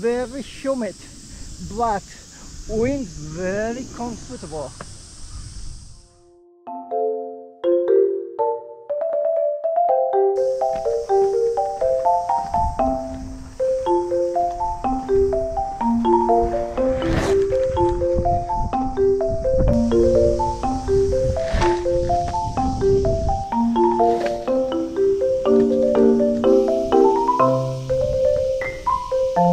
very humid, but wind very comfortable.